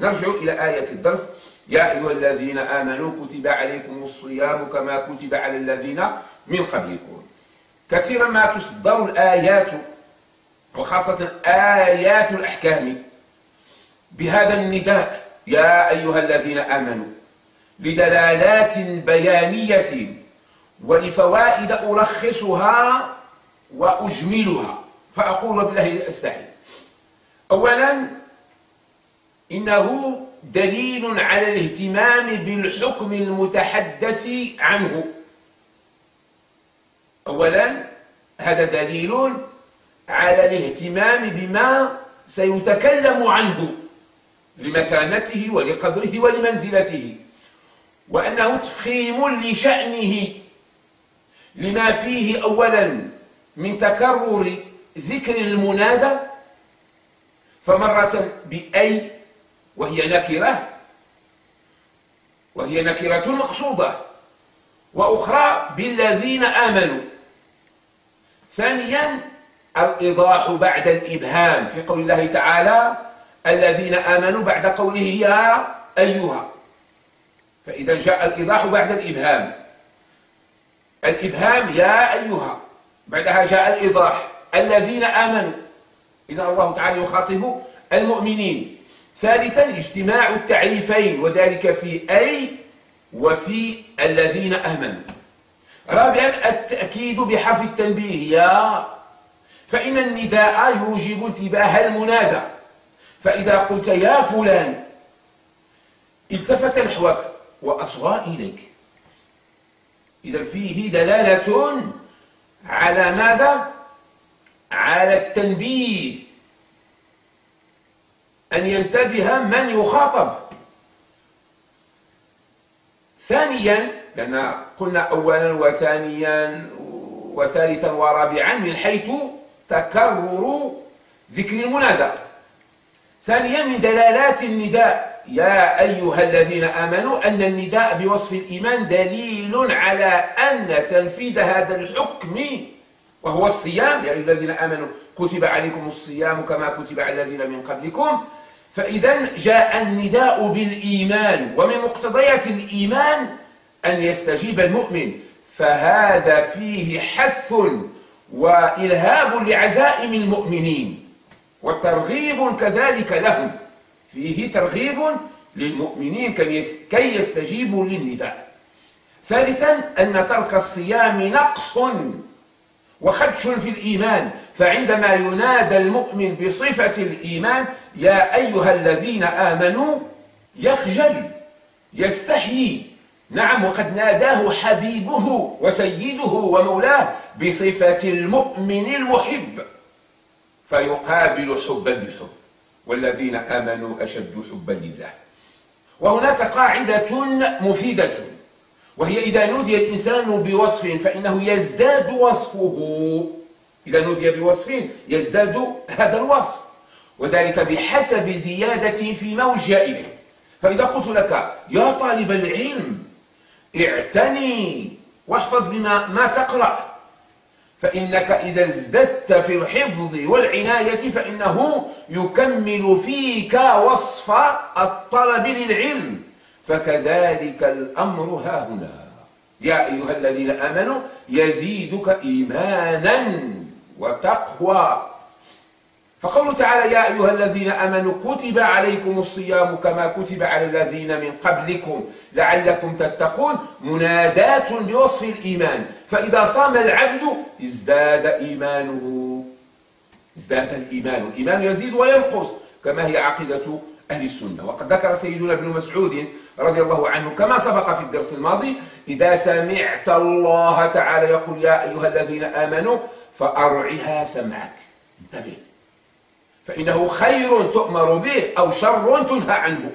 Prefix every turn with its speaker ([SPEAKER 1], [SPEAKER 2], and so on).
[SPEAKER 1] نرجع إلى آية الدرس. يا أيها الذين آمنوا كتب عليكم الصيام كما كتب على الذين من قبلكم. كثيرا ما تصدر الآيات وخاصة آيات الأحكام بهذا النداء. يا أيها الذين آمنوا لدلالات بيانية ولفوائد ألخصها وأجملها. فأقول بالله أستعين. أولا إنه دليل على الاهتمام بالحكم المتحدث عنه. أولا هذا دليل على الاهتمام بما سيتكلم عنه لمكانته ولقدره ولمنزلته وأنه تفخيم لشأنه لما فيه أولا من تكرر ذكر المنادى فمرة بأي وهي نكرة. وهي نكرة مقصودة. وأخرى بالذين آمنوا. ثانيا الإيضاح بعد الإبهام. في قول الله تعالى الذين آمنوا بعد قوله يا أيها. فإذا جاء الإيضاح بعد الإبهام. الإبهام يا أيها. بعدها جاء الإيضاح. الذين آمنوا. إذا الله تعالى يخاطب المؤمنين. ثالثا اجتماع التعريفين وذلك في أي وفي الذين آمنوا. رابعا التأكيد بحرف التنبيه يا. فإن النداء يوجب انتباه المنادى. فإذا قلت يا فلان التفت نحوك وأصغى إليك. إذا فيه دلالة على ماذا؟ على التنبيه. أن ينتبه من يخاطب. ثانيا لأن قلنا أولا وثانيا وثالثا ورابعا من حيث تكرر ذكر المنادى. ثانيا من دلالات النداء. يا أيها الذين آمنوا أن النداء بوصف الإيمان دليل على أن تنفيذ هذا الحكم وهو الصيام. يا أيها الذين آمنوا كتب عليكم الصيام كما كتب على الذين من قبلكم. فإذا جاء النداء بالإيمان ومن مقتضيات الإيمان أن يستجيب المؤمن. فهذا فيه حث وإلهاب لعزائم المؤمنين وترغيب كذلك لهم. فيه ترغيب للمؤمنين كي يستجيبوا للنداء. ثالثا أن ترك الصيام نقص وخدش في الإيمان. فعندما ينادى المؤمن بصفة الإيمان يا أيها الذين آمنوا يخجل يستحيي. نعم وقد ناداه حبيبه وسيده ومولاه بصفة المؤمن المحب. فيقابل حبا بحب. والذين آمنوا أشد حبا لله. وهناك قاعدة مفيدة. وهي إذا نودي الإنسان بوصف فإنه يزداد وصفه. إذا نودي بوصف يزداد هذا الوصف وذلك بحسب زيادته في موجه إليه. فإذا قلت لك يا طالب العلم اعتني واحفظ بما ما تقرأ. فإنك إذا ازددت في الحفظ والعناية فإنه يكمل فيك وصف الطلب للعلم. فكذلك الأمر ها هنا. يا أيها الذين آمنوا يزيدك إيمانا وتقوى. فقوله تعالى يا أيها الذين آمنوا كتب عليكم الصيام كما كتب على الذين من قبلكم لعلكم تتقون منادات بوصف الإيمان. فإذا صام العبد ازداد إيمانه. ازداد الإيمان. الإيمان يزيد وينقص كما هي عقيدة أهل السنة. وقد ذكر سيدنا ابن مسعود رضي الله عنه كما سبق في الدرس الماضي إذا سمعت الله تعالى يقول يا أيها الذين آمنوا فأرعها سمعك. انتبه. فإنه خير تؤمر به أو شر تنهى عنه.